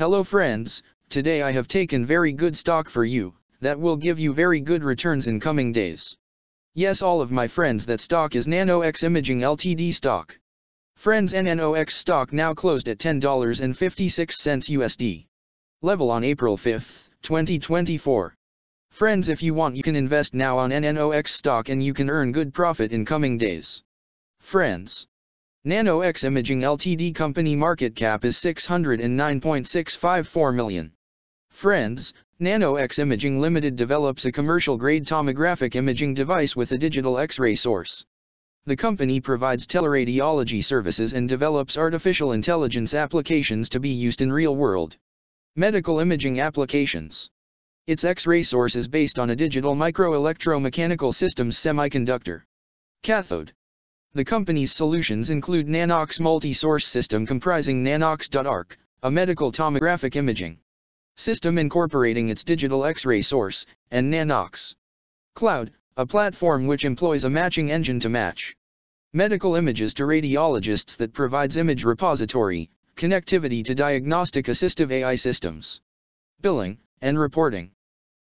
Hello friends, today I have taken very good stock for you, that will give you very good returns in coming days. Yes all of my friends that stock is NanoX Imaging Ltd stock. Friends NanoX stock now closed at $10.56 USD. Level on April 5, 2024. Friends if you want you can invest now on NanoX stock and you can earn good profit in coming days. Friends. NanoX Imaging Ltd company market cap is 609.654 million. Friends, NanoX Imaging Limited develops a commercial-grade tomographic imaging device with a digital X-ray source. The company provides teleradiology services and develops artificial intelligence applications to be used in real-world medical imaging applications. Its X-ray source is based on a digital microelectromechanical systems semiconductor cathode. The company's solutions include Nanox multi-source system comprising Nanox.ARC, a medical tomographic imaging system incorporating its digital X-ray source, and Nanox Cloud, a platform which employs a matching engine to match medical images to radiologists that provides image repository, connectivity to diagnostic assistive AI systems, billing, and reporting.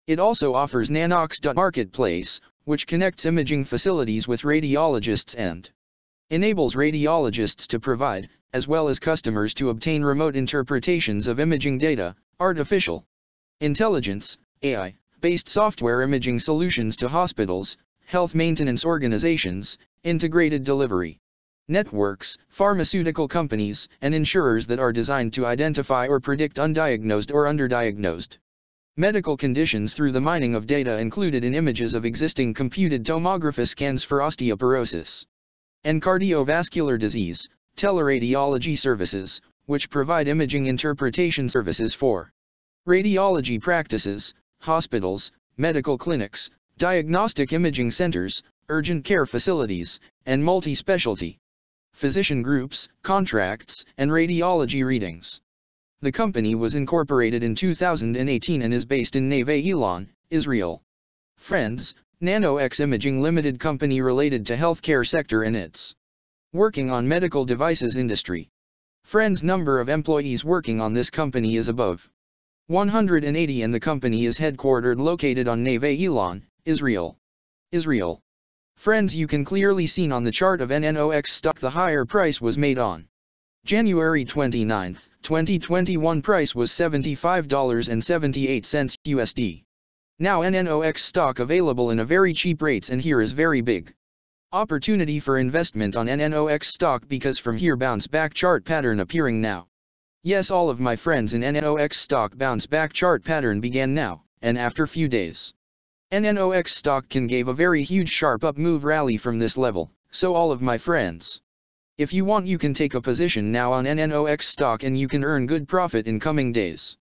It also offers Nanox.Marketplace, which connects imaging facilities with radiologists and enables radiologists to provide, as well as customers to obtain remote interpretations of imaging data, artificial intelligence, AI, based software imaging solutions to hospitals, health maintenance organizations, integrated delivery networks, pharmaceutical companies, and insurers that are designed to identify or predict undiagnosed or underdiagnosed medical conditions through the mining of data included in images of existing computed tomography scans for osteoporosis and cardiovascular disease, teleradiology services, which provide imaging interpretation services for radiology practices, hospitals, medical clinics, diagnostic imaging centers, urgent care facilities, and multi-specialty physician groups, contracts, and radiology readings. The company was incorporated in 2018 and is based in Neve Ilan, Israel. Friends, NanoX Imaging Limited company related to healthcare sector and its working on medical devices industry. Friends number of employees working on this company is above 180 and the company is headquartered located on Neve Ilan, Israel. Israel. Friends you can clearly seen on the chart of NNOX stock the higher price was made on January 29, 2021 price was $75.78 USD. Now NNOX stock available in a very cheap rates and here is very big. Opportunity for investment on NNOX stock because from here bounce back chart pattern appearing now. Yes all of my friends in NNOX stock bounce back chart pattern began now, and after few days. NNOX stock can gave a very huge sharp up move rally from this level, so all of my friends. If you want you can take a position now on NNOX stock and you can earn good profit in coming days.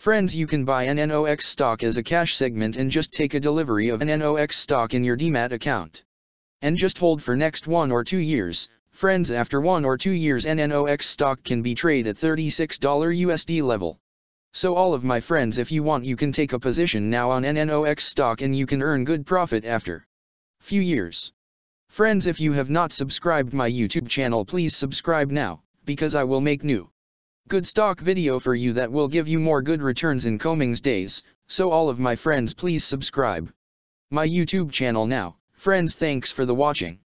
Friends you can buy NNOX stock as a cash segment and just take a delivery of NNOX stock in your DMAT account. And just hold for next 1 or 2 years, friends after 1 or 2 years NNOX stock can be trade at $36 USD level. So all of my friends if you want you can take a position now on NNOX stock and you can earn good profit after few years. Friends if you have not subscribed my YouTube channel please subscribe now, because I will make new good stock video for you that will give you more good returns in comings days, so all of my friends please subscribe my YouTube channel now. Friends thanks for the watching.